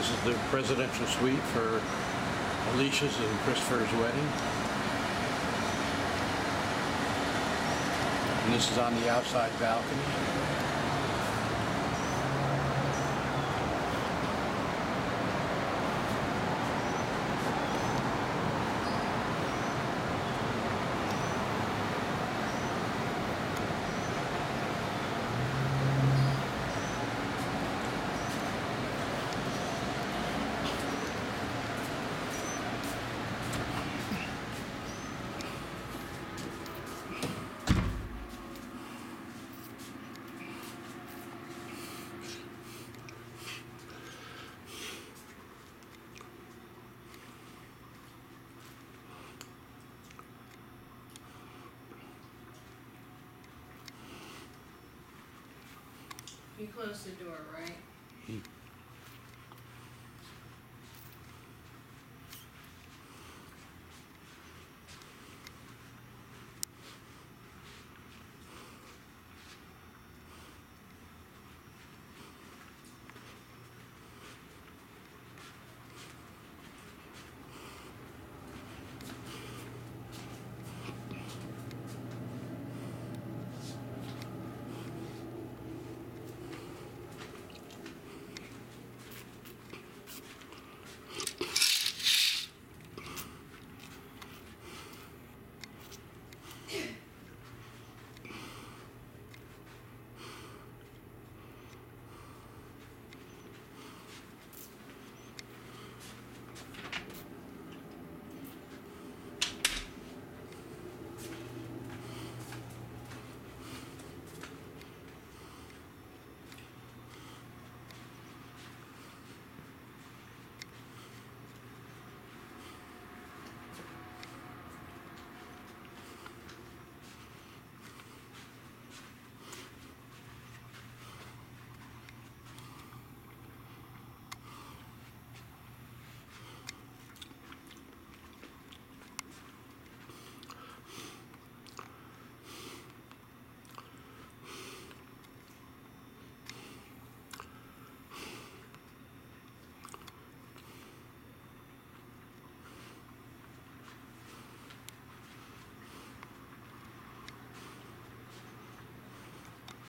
This is the presidential suite for Alicia's and Christopher's wedding. And this is on the outside balcony. You closed the door, right? Hmm.